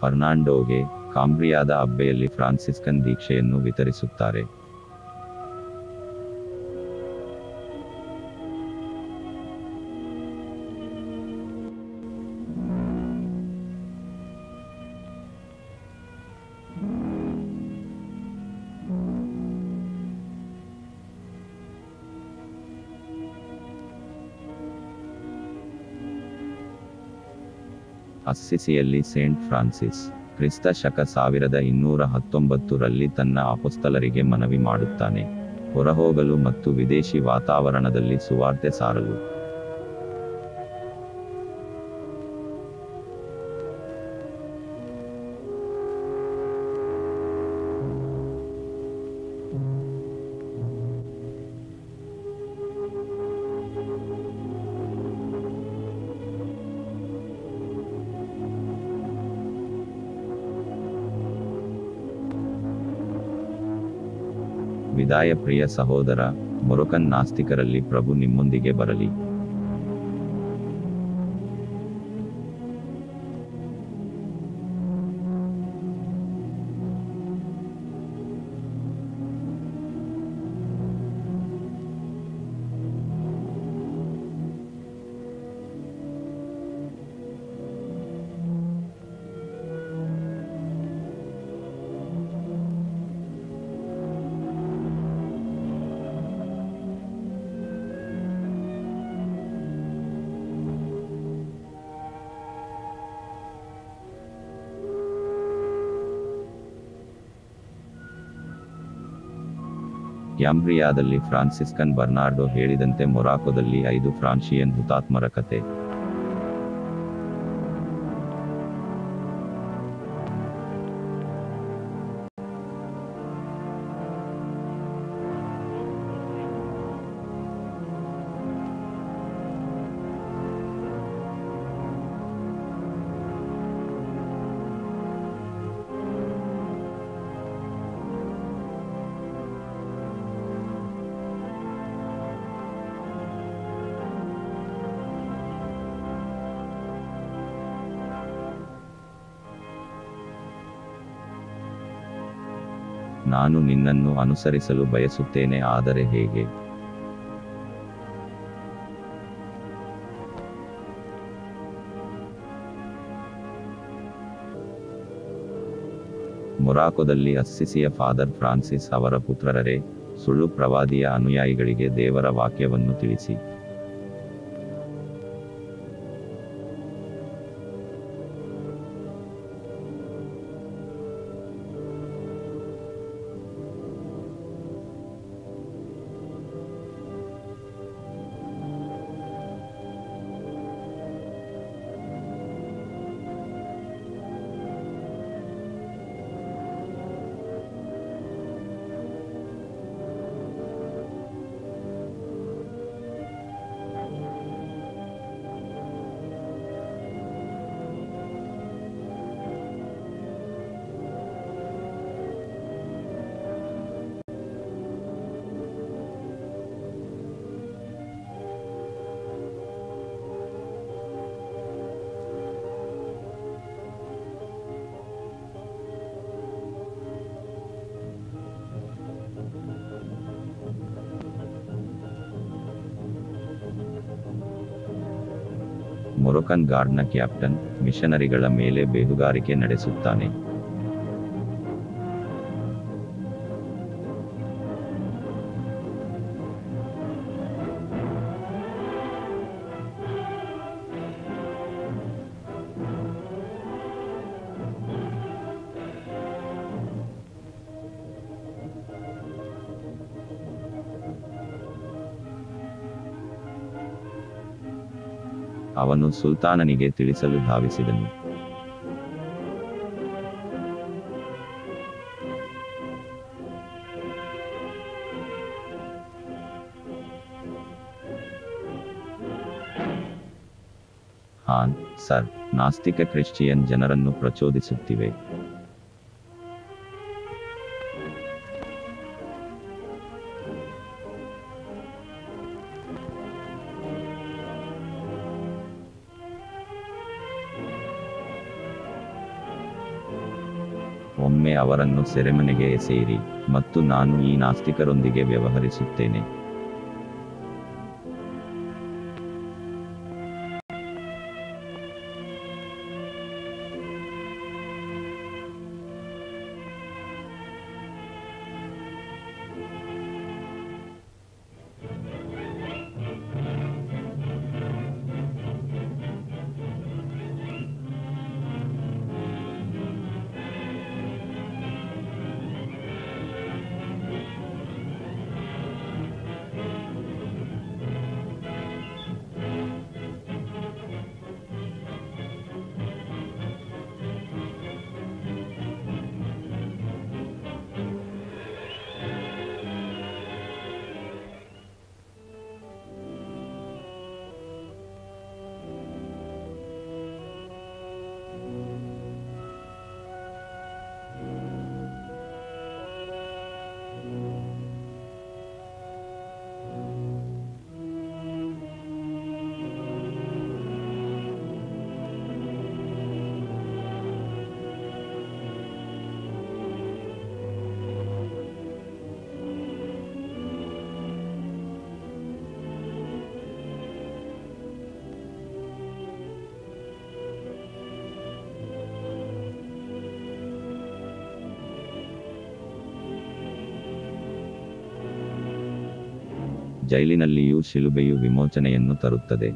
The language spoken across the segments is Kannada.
ಫರ್ನಾಂಡೋಗೆ ಕಾಂಬ್ರಿಯಾದ ಅಬ್ಬೆಯಲ್ಲಿ ಫ್ರಾನ್ಸಿಸ್ಕನ್ ದೀಕ್ಷೆಯನ್ನು ವಿತರಿಸುತ್ತಾರೆ. ಅಸ್ಸಿಸಿಯಲ್ಲಿ ಸೇಂಟ್ ಫ್ರಾನ್ಸಿಸ್ ಕ್ರಿಸ್ತ ಶಕ ಸಾವಿರದ ಇನ್ನೂರ ಹತ್ತೊಂಬತ್ತರಲ್ಲಿ ತನ್ನ ಅಪೊಸ್ತಲರಿಗೆ ಮನವಿ ಮಾಡುತ್ತಾನೆ. ಹೊರಹೋಗಲು ಮತ್ತು ವಿದೇಶಿ ವಾತಾವರಣದಲ್ಲಿ ಸುವಾರ್ತೆ ಸಾರಲು. ವಿದಾಯ ಪ್ರಿಯ ಸಹೋದರ ಮೊರೊಕನ್ ನಾಸ್ತಿಕರಲ್ಲಿ ಪ್ರಭು ನಿಮ್ಮೊಂದಿಗೆ ಬರಲಿ. ಕ್ಯಾಂಬ್ರಿಯಾದಲ್ಲಿ ಫ್ರಾನ್ಸಿಸ್ಕನ್ ಬರ್ನಾರ್ಡೋ ಹೇಳಿದಂತೆ ಮೊರಾಕೊದಲ್ಲಿ ಐದು ಫ್ರಾನ್ಷಿಯನ್ ಹುತಾತ್ಮರ ಕತೆ. ನಾನು ನಿನ್ನನ್ನು ಅನುಸರಿಸಲು ಬಯಸುತ್ತೇನೆ, ಆದರೆ ಹೇಗೆ? ಮೊರಾಕೋದಲ್ಲಿ ಅಸ್ಸಿಸಿಯ ಫಾದರ್ ಫ್ರಾನ್ಸಿಸ್ ಅವರ ಪುತ್ರರೇ, ಸುಳ್ಳು ಪ್ರವಾದಿಯ ಅನುಯಾಯಿಗಳಿಗೆ ದೇವರ ವಾಕ್ಯವನ್ನು ತಿಳಿಸಿ. ಮೊರೊಕನ್ ಗಾರ್ಡ್ನ ಕ್ಯಾಪ್ಟನ್ ಮಿಷನರಿಗಳ ಮೇಲೆ ಬೇಹುಗಾರಿಕೆ ನಡೆಸುತ್ತಾನೆ. ಅವನು ಸುಲ್ತಾನನಿಗೆ ತಿಳಿಸಲು ಧಾವಿಸಿದನು. ಹಾನ್ ಸರ್ ನಾಸ್ತಿಕ ಕ್ರಿಶ್ಚಿಯನ್ ಜನರನ್ನು ಪ್ರಚೋದಿಸುತ್ತಿವೆ. ಒಮ್ಮೆ ಅವರನ್ನು ಸೆರೆಮನೆಗೆ ಎಸೆಯಿರಿ ಮತ್ತು ನಾನು ಈ ನಾಸ್ತಿಕರೊಂದಿಗೆ ವ್ಯವಹರಿಸುತ್ತೇನೆ. ಜೈಲಿನಲ್ಲಿಯೂ ಶಿಲುಬೆಯು ವಿಮೋಚನೆಯನ್ನು ತರುತ್ತದೆ.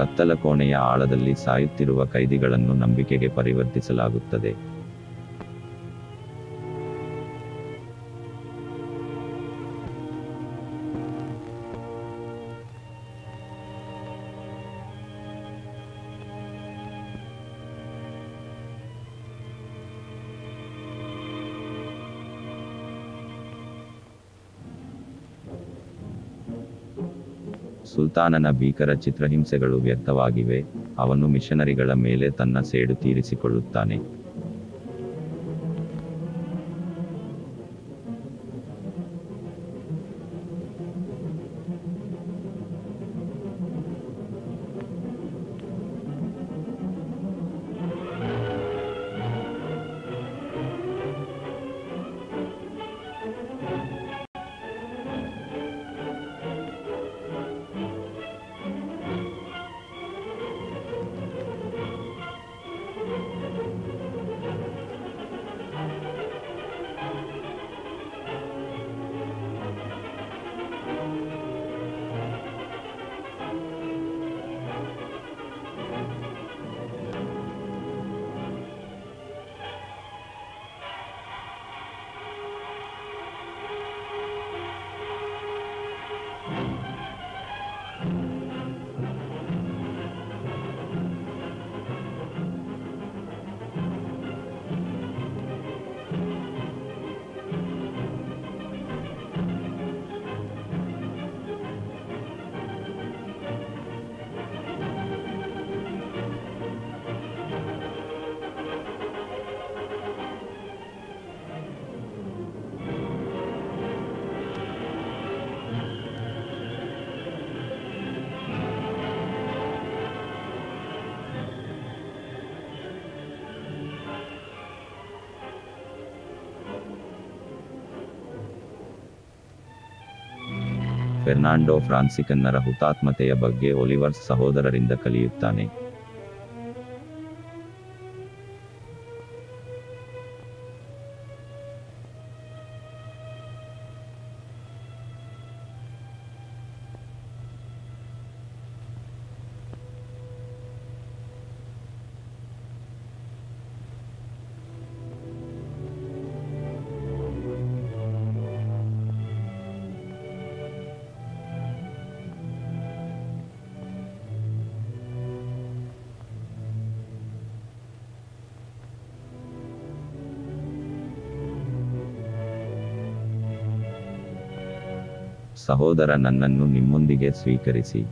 ಕತ್ತಲ ಕೋಣೆಯ ಆಳದಲ್ಲಿ ಸಾಯುತ್ತಿರುವ ಕೈದಿಗಳನ್ನು ನಂಬಿಕೆಗೆ ಪರಿವರ್ತಿಸಲಾಗುತ್ತದೆ. ಸುಲ್ತಾನನ ಭೀಕರ ಚಿತ್ರಹಿಂಸೆಗಳು ವ್ಯರ್ಥವಾಗಿವೆ. ಅವನು ಮಿಷನರಿಗಳ ಮೇಲೆ ತನ್ನ ಸೇಡು ತೀರಿಸಿಕೊಳ್ಳುತ್ತಾನೆ. ಫೆರ್ನಾಂಡೋ ಫ್ರಾನ್ಸಿಕನ್ನರ ಹುತಾತ್ಮತೆಯ ಬಗ್ಗೆ ಒಲಿವರ್ಸ್ ಸಹೋದರರಿಂದ ಕಲಿಯುತ್ತಾನೆ. ಸಹೋದರ ನನ್ನನ್ನು ನಿಮ್ಮೊಂದಿಗೆ ಸ್ವೀಕರಿಸಿ.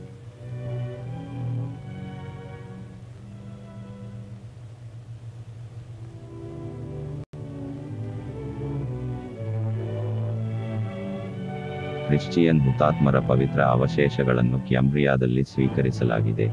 ಕ್ರಿಶ್ಚಿಯನ್ ಹುತಾತ್ಮರ ಪವಿತ್ರ ಅವಶೇಷಗಳನ್ನು ಕ್ಯಾಂಬ್ರಿಯಾದಲ್ಲಿ ಸ್ವೀಕರಿಸಲಾಗಿದೆ.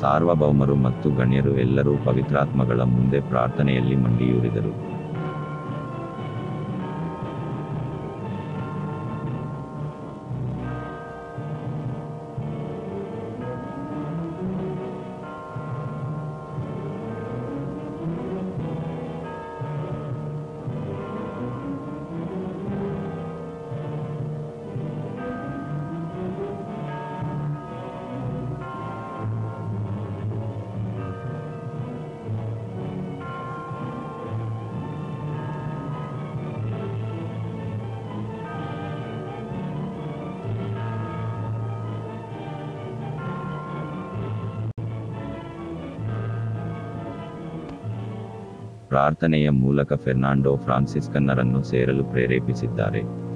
ಸಾರ್ವಭೌಮರು ಮತ್ತು ಗಣ್ಯರು ಎಲ್ಲರೂ ಪವಿತ್ರಾತ್ಮಗಳ ಮುಂದೆ ಪ್ರಾರ್ಥನೆಯಲ್ಲಿ ಮಂಡಿಯೂರಿದರು. ಪ್ರಾರ್ಥನೆಯ ಮೂಲಕ ಫೆರ್ನಾಂಡೋ ಫ್ರಾನ್ಸಿಸ್ಕನ್ನರನ್ನು ಸೇರಲು ಪ್ರೇರೇಪಿಸಿದ್ದಾರೆ.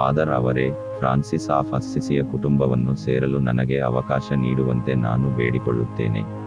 ಫಾದರ್ ಅವರೇ ಫ್ರಾನ್ಸಿಸ್ ಆಫ್ ಅಸ್ಸಿಸಿಯ ಕುಟುಂಬವನ್ನು ಸೇರಲು ನನಗೆ ಅವಕಾಶ ನೀಡುವಂತೆ ನಾನು ಬೇಡಿಕೊಳ್ಳುತ್ತೇನೆ.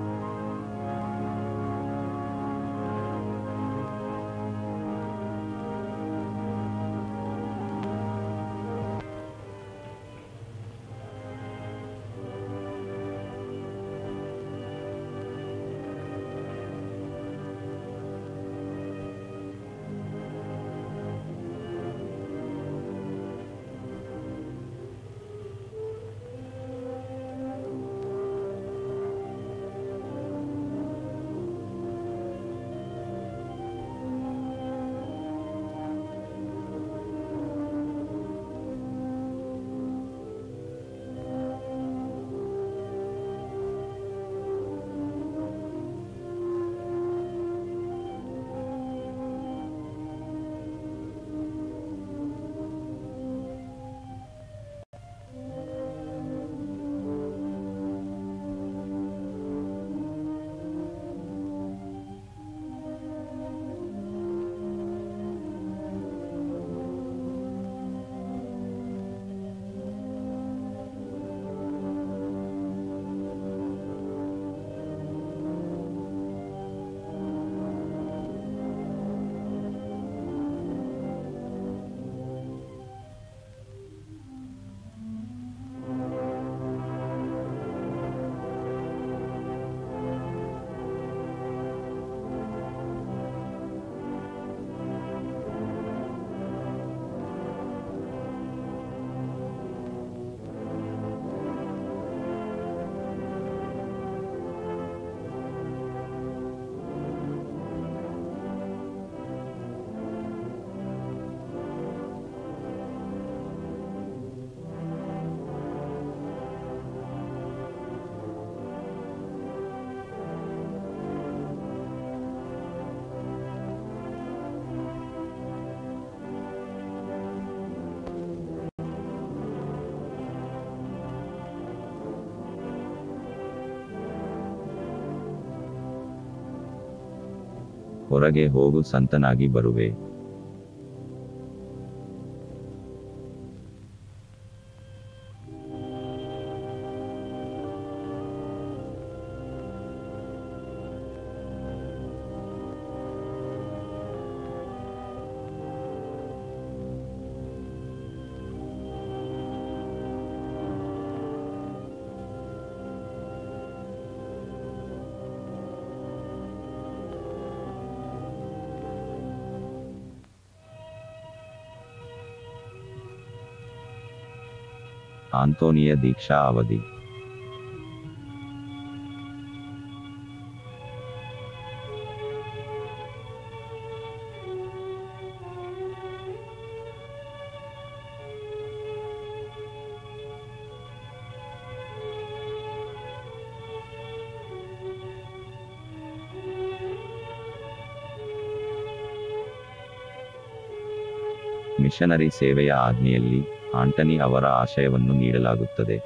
ಹೊರಗೆ ಹೋಗು ಸಂತನಾಗಿ ಬರುವೆ. आंतोनिय दीक्षा अवधि। ಮಿಷನರಿ ಸೇವೆಯ ಆಜ್ಞೆಯಲ್ಲಿ ಆಂಟನಿ ಅವರ ಆಶಯವನ್ನು ನೀಡಲಾಗುತ್ತದೆ.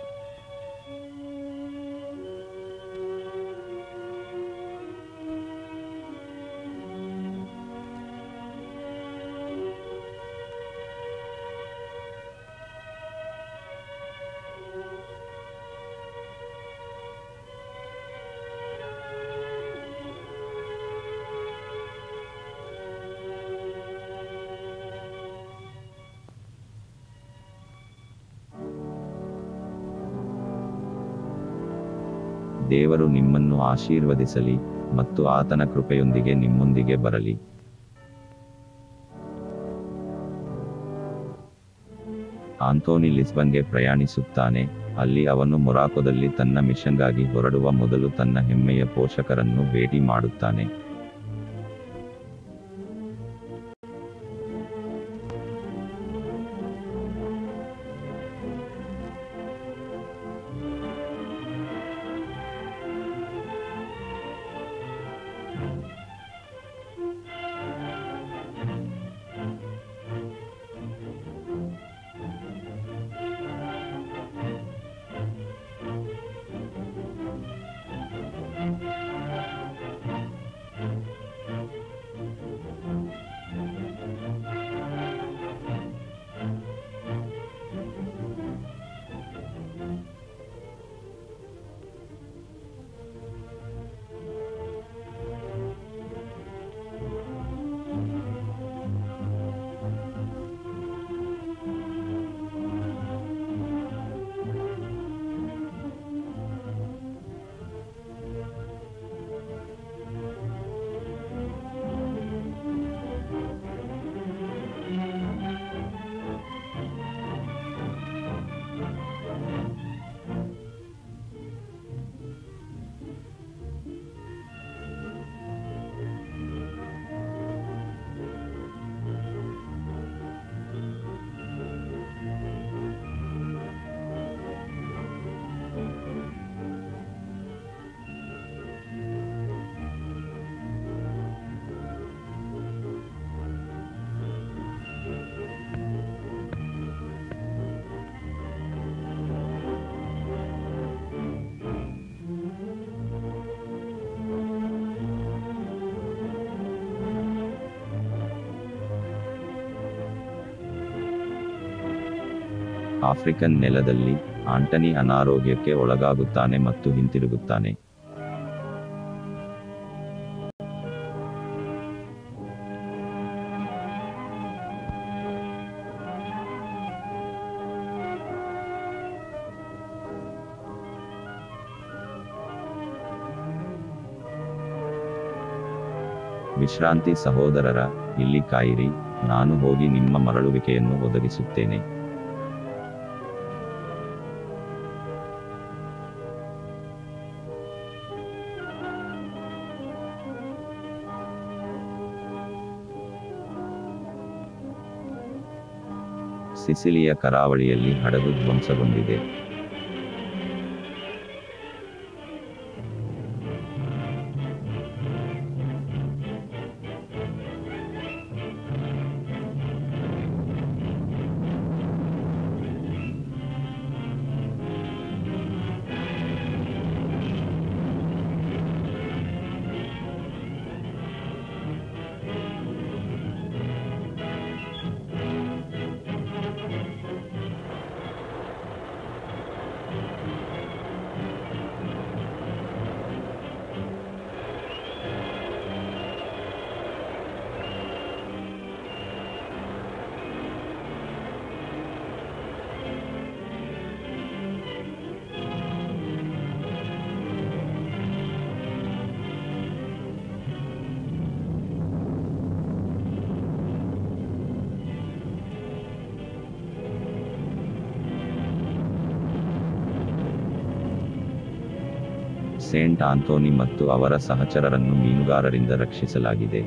ದೇವರು ನಿಮ್ಮನ್ನು ಆಶೀರ್ವದಿಸಲಿ ಮತ್ತು ಆತನ ಕೃಪೆಯೊಂದಿಗೆ ನಿಮ್ಮೊಂದಿಗೆ ಬರಲಿ. ಆಂಥೋನಿ ಲಿಸ್ಬನ್ಗೆ ಪ್ರಯಾಣಿಸುತ್ತಾನೆ. ಅಲ್ಲಿ ಅವನು ಮೊರಾಕೋದಲ್ಲಿ ತನ್ನ ಮಿಷನ್ಗಾಗಿ ಹೊರಡುವ ಮೊದಲು ತನ್ನ ಹೆಮ್ಮೆಯ ಪೋಷಕರನ್ನು ಭೇಟಿ ಮಾಡುತ್ತಾನೆ. ಆಫ್ರಿಕನ್ ನೆಲದಲ್ಲಿ ಆಂಟನಿ ಅನಾರೋಗ್ಯಕ್ಕೆ ಒಳಗಾಗುತ್ತಾನೆ ಮತ್ತು ಹಿಂತಿರುಗುತ್ತಾನೆ. ವಿಶ್ರಾಂತಿ ಸಹೋದರರ, ಇಲ್ಲಿ ಕಾಯಿರಿ, ನಾನು ಹೋಗಿ ನಿಮ್ಮ ಮರಳುವಿಕೆಯನ್ನು ಒದಗಿಸುತ್ತೇನೆ. ಸಿಸಿಲಿಯ ಕರಾವಳಿಯಲ್ಲಿ ಹಡಗು ಧ್ವಂಸಗೊಂಡಿದೆ. ಸೇಂಟ್ ಆಂಥೋನಿ ಮತ್ತು ಅವರ ಸಹಚರರನ್ನು ಮೀನುಗಾರರಿಂದ ರಕ್ಷಿಸಲಾಗಿದೆ.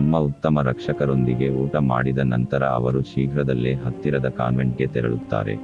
ತಮ್ಮ ಉತ್ತಮ ರಕ್ಷಕರೊಂದಿಗೆ ಊಟ ಮಾಡಿದ ನಂತರ ಅವರು ಶೀಘ್ರದಲ್ಲೇ ಹತ್ತಿರದ ಕಾನ್ವೆಂಟ್ಗೆ ತೆರಳುತ್ತಾರೆ.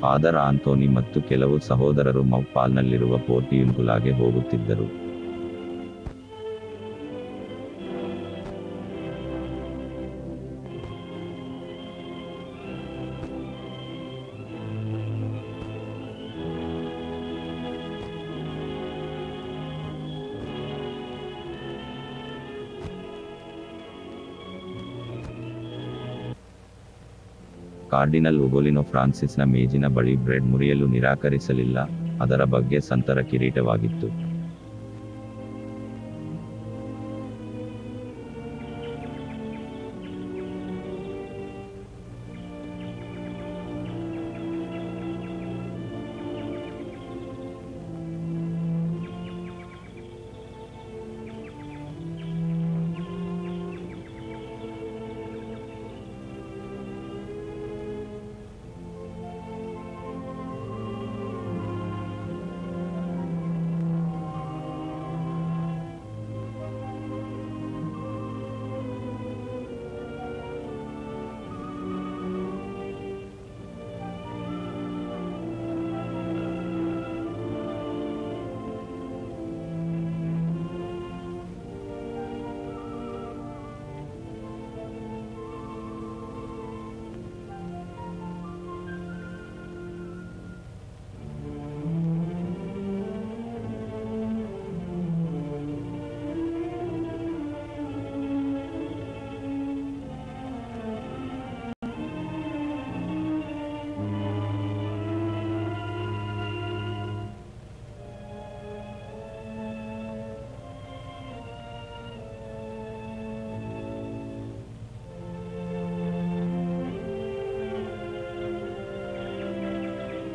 ಫಾದರ್ ಆಂಥೋನಿ ಮತ್ತು ಕೆಲವು ಸಹೋದರರು ಮೌಪಾಲ್ನಲ್ಲಿರುವ ಪೋರ್ಟಿಯುನ್ಗುಲಾಗೆ ಹೋಗುತ್ತಿದ್ದರು. ಕಾರ್ಡಿನಲ್ ಉಗೊಲಿನೋ ಫ್ರಾನ್ಸಿಸ್ನ ಮೇಜಿನ ಬಳಿ ಬ್ರೆಡ್ ಮುರಿಯಲು ನಿರಾಕರಿಸಲಿಲ್ಲ ಅದರ ಬಗ್ಗೆ ಸಂತರ ಕಿರೀಟವಾಗಿತ್ತು.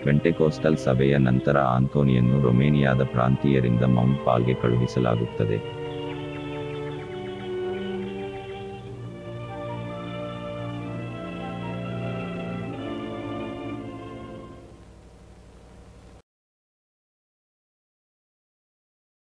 ಪೆಂಟೆಕೋಸ್ಟಲ್ ಸಭೆಯ ನಂತರ ಆಂಥೋನಿಯನ್ನು ರೊಮೇನಿಯಾದ ಪ್ರಾಂತೀಯರಿಂದ ಮೌಂಟ್ ಪಾಲ್ಗೆ ಕಳುಹಿಸಲಾಗುತ್ತದೆ.